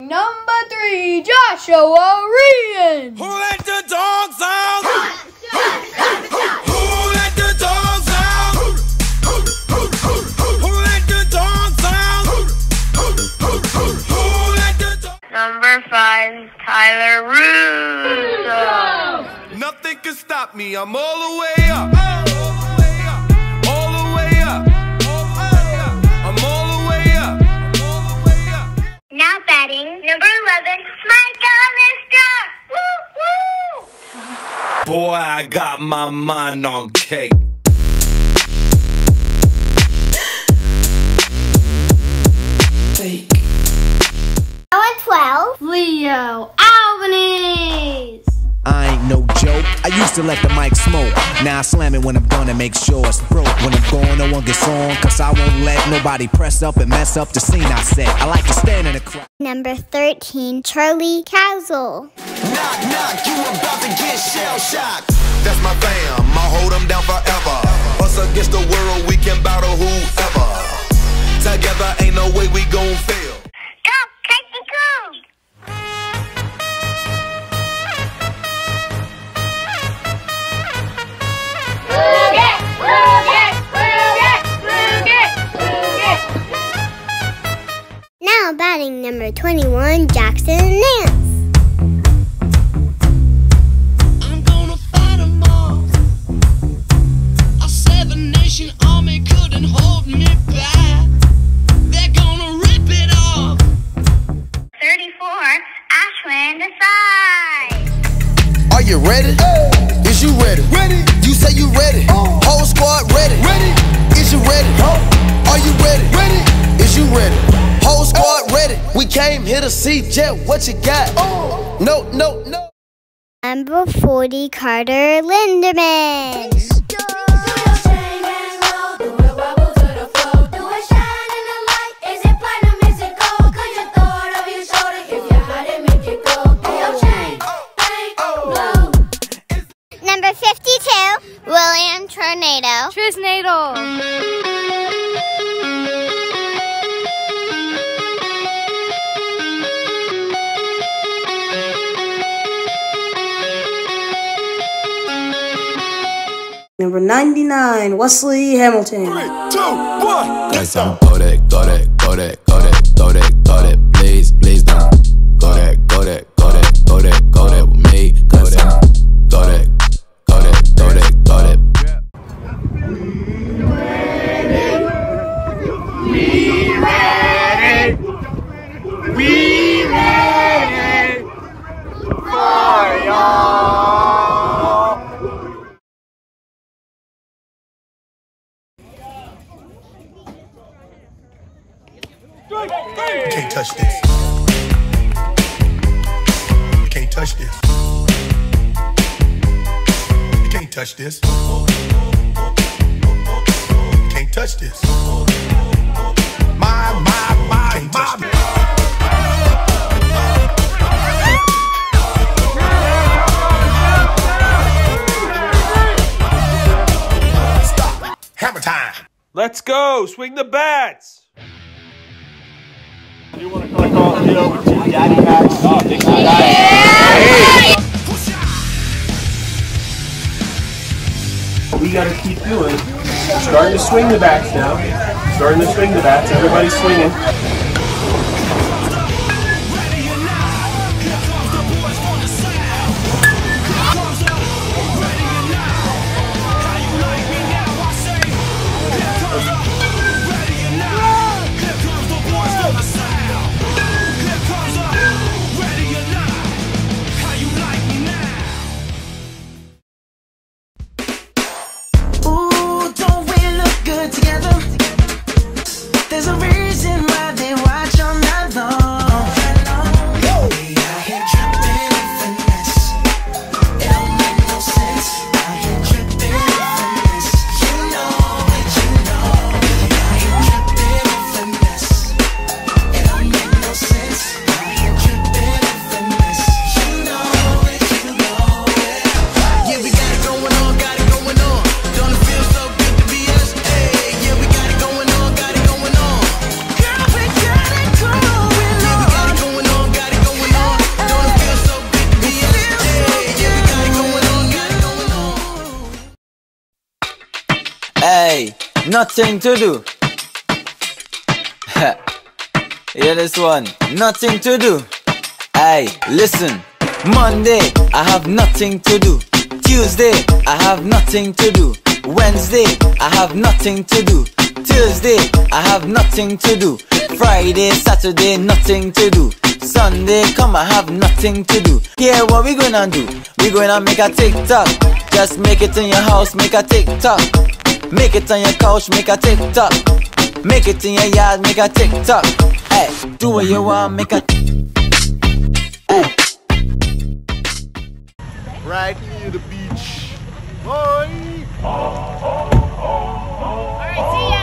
Number three, Joshua Rian. Who let the dogs out? Who let the dogs out? Who let the dogs out? Who let the dogs Number five, Tyler Russo. Nothing can stop me. I'm all the way up. Batting, number 11, Michael Lister. Woo woo! Boy, I got my mind on cake. Number 12, Leo Albanese. I ain't no joke. I used to let the mic smoke. Now I slam it when I'm done and make sure it's broke. When I'm gone, no one gets on. Cause I won't let nobody press up and mess up the scene I set. I like to stand in the crowd. Number 13, Charlie Castle. Knock, knock, you about to get shell shocked. That's my fam, I'll hold them down forever. Us against the world, we can battle whoever. Together, ain't no way we gon' fail. Number 21, Jackson and Nance. Came here to see Jet. What you got? No, no, no. Number 40, Carter Linderman. Number 99, Wesley Hamilton. Two, one. Guess I'm Kodak, Kodak, Kodak, Kodak, Kodak, Kodak. Can't touch this. You can't touch this. You can't touch this. You can't touch this. My, my, my, my. Stop. Hammer time. Let's go! Swing the bats! We got to keep doing. Starting to swing the bats now. Starting to swing the bats. Everybody's swinging. Nothing to do. Hear this one, nothing to do. Hey, listen. Monday, I have nothing to do. Tuesday, I have nothing to do. Wednesday, I have nothing to do. Tuesday, I have nothing to do. Friday, Saturday, nothing to do. Sunday, come, I have nothing to do. Yeah, what we gonna do? We gonna make a TikTok. Just make it in your house, make a TikTok. Make it on your couch, make a TikTok. Make it in your yard, make a TikTok. Hey, do what you want, make a. Hey. Right near the beach. Boy. All right, see ya.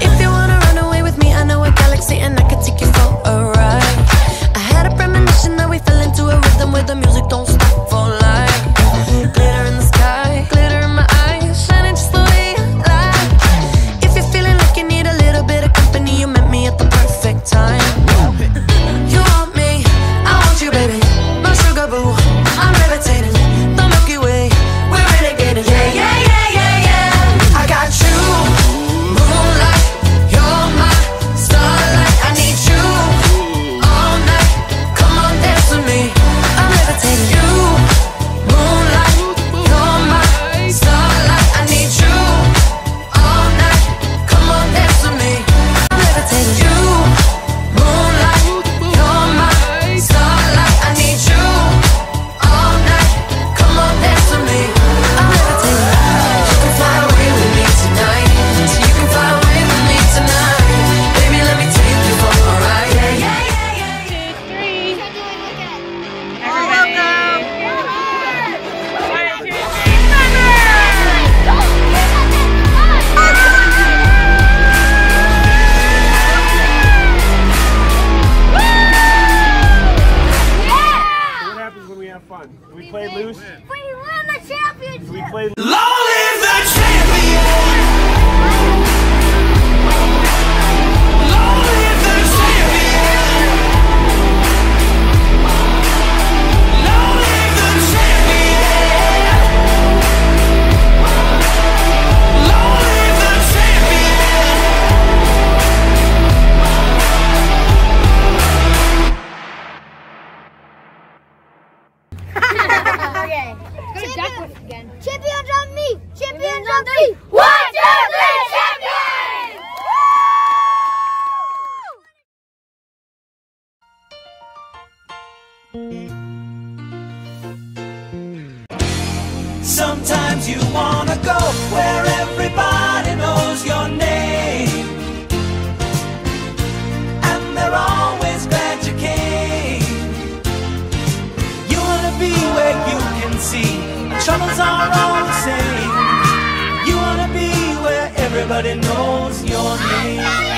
If you wanna run away with me, I know a galaxy and I can Sometimes you wanna go where everybody knows your name. And they're always glad you came. You wanna be where you can see troubles are all the same. You wanna be where everybody knows your name